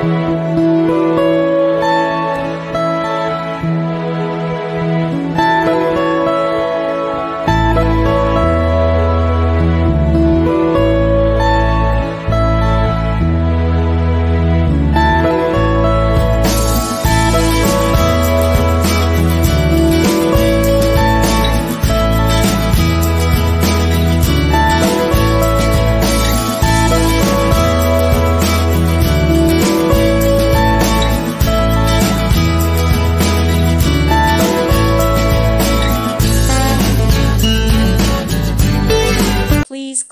Please